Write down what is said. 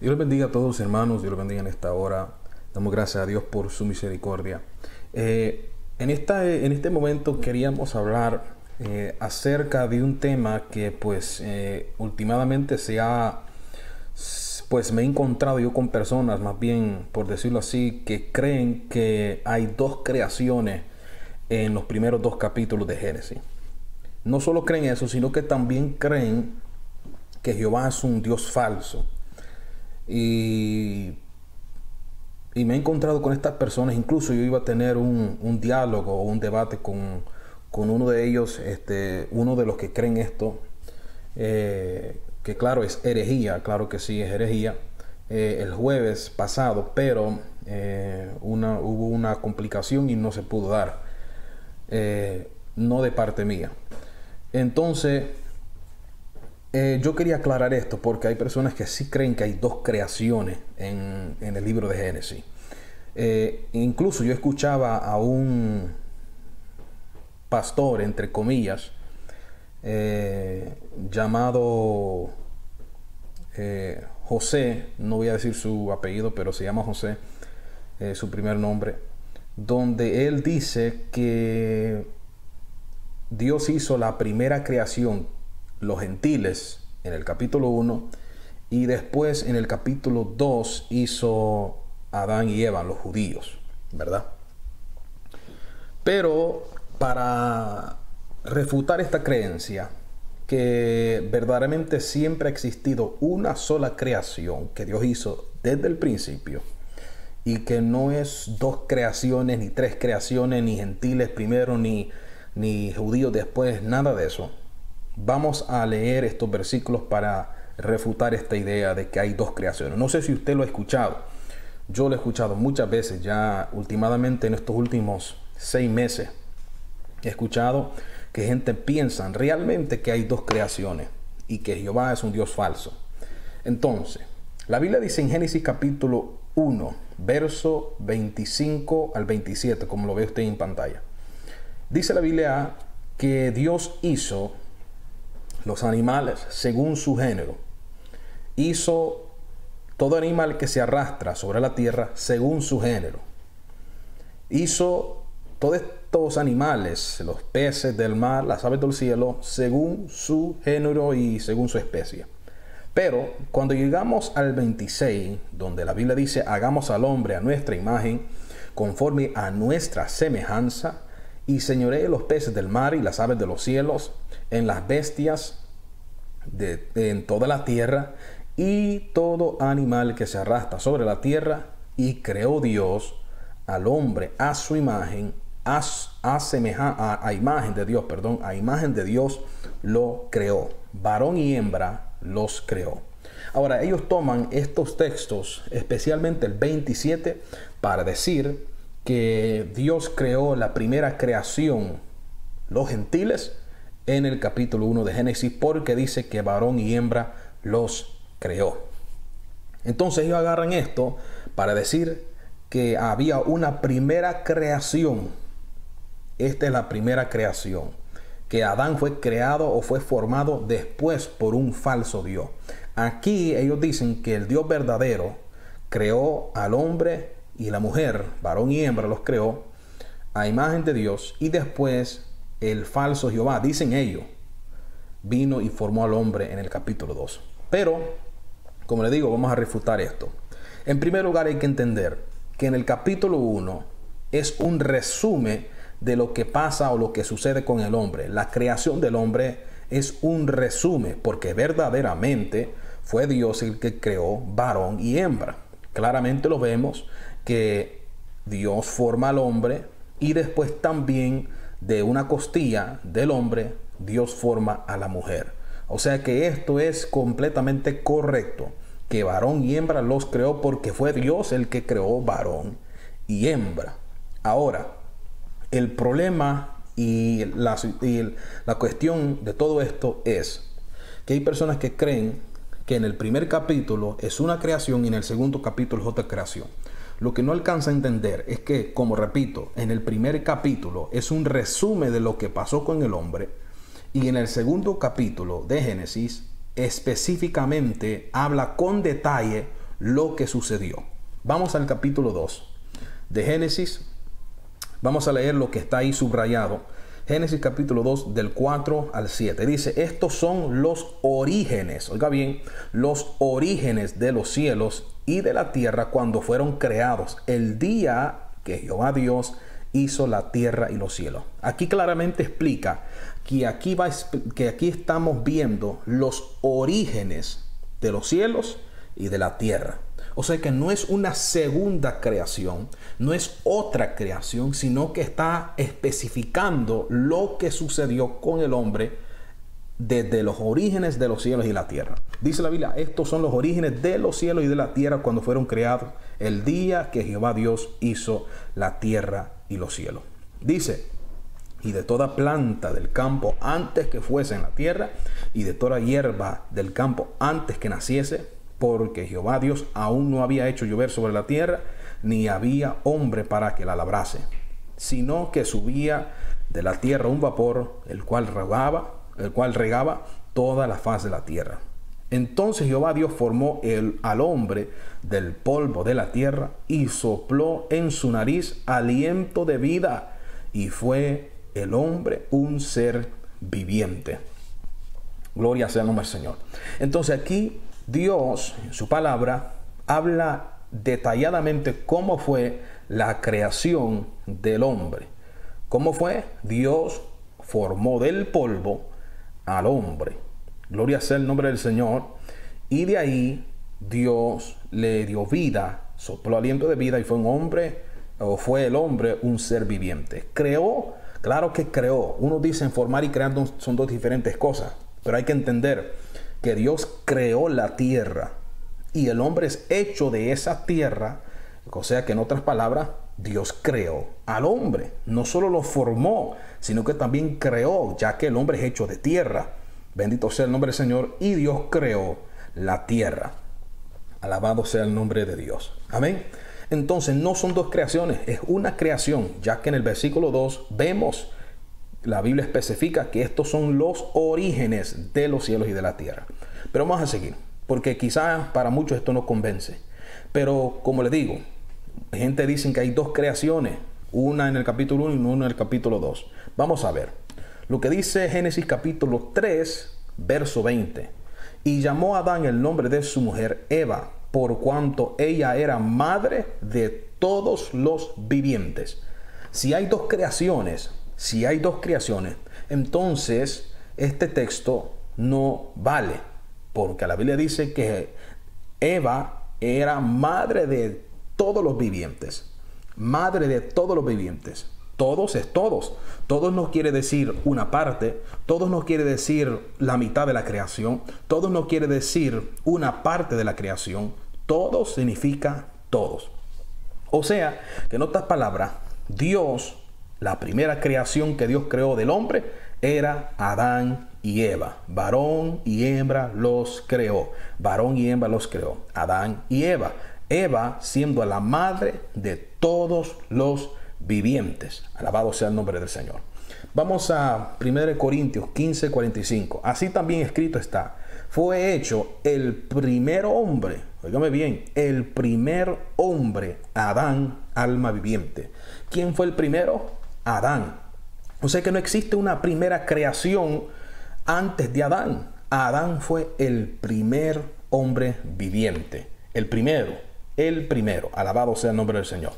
Dios les bendiga a todos hermanos, Dios les bendiga en esta hora. Damos gracias a Dios por su misericordia. Eh, en, esta, en este momento queríamos hablar eh, acerca de un tema que pues eh, últimamente se ha, pues me he encontrado yo con personas, más bien por decirlo así, que creen que hay dos creaciones en los primeros dos capítulos de Génesis. No solo creen eso, sino que también creen que Jehová es un Dios falso y, me he encontrado con estas personas, incluso yo iba a tener un, diálogo o un debate con, uno de ellos, este, uno de los que creen esto, eh, que claro es herejía, claro que sí es herejía, eh, el jueves pasado, pero eh, una, hubo una complicación y no se pudo dar, no de parte mía. Entonces, eh, yo quería aclarar esto porque hay personas que sí creen que hay dos creaciones en, el libro de Génesis. Eh, incluso yo escuchaba a un pastor, entre comillas, eh, llamado José, no voy a decir su apellido, pero se llama José, su primer nombre, donde él dice que Dios hizo la primera creación los gentiles en el capítulo 1 y después en el capítulo 2 hizo Adán y Eva, los judíos, ¿verdad? Pero para refutar esta creencia, que verdaderamente siempre ha existido una sola creación que Dios hizo desde el principio y que no es dos creaciones, ni tres creaciones, ni gentiles primero, ni, ni judíos después, nada de eso Vamos a leer estos versículos para refutar esta idea de que hay dos creaciones. No sé si usted lo ha escuchado. Yo lo he escuchado muchas veces ya últimamente en estos últimos seis meses. He escuchado que gente piensa realmente que hay dos creaciones y que Jehová es un Dios falso. Entonces, la Biblia dice en Génesis capítulo 1, verso 25 al 27, como lo ve usted en pantalla. Dice la Biblia que Dios hizo los animales según su género. Hizo todo animal que se arrastra sobre la tierra según su género. Hizo todos estos animales, los peces del mar, las aves del cielo, según su género y según su especie. Pero cuando llegamos al 26, donde la Biblia dice, hagamos al hombre a nuestra imagen, conforme a nuestra semejanza, y señoree los peces del mar y las aves de los cielos, en las bestias de, en toda la tierra y todo animal que se arrastra sobre la tierra, y creó Dios al hombre a su imagen, a, a, a imagen de Dios, perdón, a imagen de Dios lo creó. Varón y hembra los creó. Ahora, ellos toman estos textos, especialmente el 27, para decir que Dios creó la primera creación, los gentiles, en el capítulo 1 de Génesis, porque dice que varón y hembra los creó. Entonces ellos agarran esto para decir que había una primera creación. Esta es la primera creación. Que Adán fue creado o fue formado después por un falso Dios. Aquí ellos dicen que el Dios verdadero creó al hombre y la mujer, varón y hembra, los creó a imagen de Dios y después el falso Jehová, dicen ellos, vino y formó al hombre en el capítulo 2. Pero, como le digo, vamos a refutar esto. En primer lugar hay que entender que en el capítulo 1 es un resumen de lo que pasa o lo que sucede con el hombre. La creación del hombre es un resumen porque verdaderamente fue Dios el que creó varón y hembra. Claramente lo vemos que Dios forma al hombre y después también de una costilla del hombre Dios forma a la mujer. O sea que esto es completamente correcto, que varón y hembra los creó porque fue Dios el que creó varón y hembra. Ahora, el problema y la, cuestión de todo esto es que hay personas que creen que en el primer capítulo es una creación y en el segundo capítulo es otra creación. Lo que no alcanza a entender es que, como repito, en el primer capítulo es un resumen de lo que pasó con el hombre y en el segundo capítulo de Génesis específicamente habla con detalle lo que sucedió. Vamos al capítulo 2 de Génesis. Vamos a leer lo que está ahí subrayado. Génesis capítulo 2 del 4 al 7. Dice, estos son los orígenes, oiga bien, los orígenes de los cielos y de la tierra cuando fueron creados, el día que Jehová Dios hizo la tierra y los cielos. Aquí claramente explica que aquí, va, que aquí estamos viendo los orígenes de los cielos y de la tierra. O sea que no es una segunda creación, no es otra creación, sino que está especificando lo que sucedió con el hombre desde los orígenes de los cielos y la tierra. Dice la Biblia, estos son los orígenes de los cielos y de la tierra cuando fueron creados el día que Jehová Dios hizo la tierra y los cielos. Dice, y de toda planta del campo antes que fuese en la tierra, y de toda hierba del campo antes que naciese, porque Jehová Dios aún no había hecho llover sobre la tierra, ni había hombre para que la labrase, sino que subía de la tierra un vapor, el cual regaba, el cual regaba toda la faz de la tierra. Entonces Jehová Dios formó el, al hombre del polvo de la tierra y sopló en su nariz aliento de vida y fue el hombre un ser viviente. Gloria sea el nombre del Señor. Entonces aquí Dios, en su palabra, habla detalladamente cómo fue la creación del hombre. ¿Cómo fue? Dios formó del polvo al hombre Gloria sea el nombre del Señor. Y de ahí Dios le dio vida, sopló aliento de vida y fue un hombre, o fue el hombre un ser viviente. Creó, claro que creó. Uno dice formar y crear son dos diferentes cosas, pero hay que entender que Dios creó la tierra y el hombre es hecho de esa tierra. O sea que en otras palabras, Dios creó al hombre. No solo lo formó, sino que también creó, ya que el hombre es hecho de tierra. Bendito sea el nombre del Señor. Y Dios creó la tierra. Alabado sea el nombre de Dios. Amén. Entonces no son dos creaciones, es una creación, ya que en el versículo 2 vemos, la Biblia especifica que estos son los orígenes de los cielos y de la tierra. Pero vamos a seguir, porque quizás para muchos esto no convence. Pero como les digo, gente dice que hay dos creaciones, una en el capítulo 1 y una en el capítulo 2. Vamos a ver. Lo que dice Génesis capítulo 3, verso 20. Y llamó a Adán el nombre de su mujer Eva, por cuanto ella era madre de todos los vivientes. Si hay dos creaciones, si hay dos creaciones, entonces este texto no vale, porque la Biblia dice que Eva era madre de todos los vivientes, madre de todos los vivientes. Todos es todos. Todos no quiere decir una parte, todos no quiere decir la mitad de la creación, todos no quiere decir una parte de la creación, todos significa todos. O sea, que en otras palabras, Dios, la primera creación que Dios creó del hombre, era Adán y Eva. Varón y hembra los creó. Varón y hembra los creó. Adán y Eva. Eva siendo la madre de todos los vivientes. Alabado sea el nombre del Señor. Vamos a 1 Corintios 15, 45. Así también escrito está. Fue hecho el primer hombre, oígame bien, el primer hombre, Adán, alma viviente. ¿Quién fue el primero? Adán. O sea que no existe una primera creación antes de Adán. Adán fue el primer hombre viviente. El primero, el primero. Alabado sea el nombre del Señor.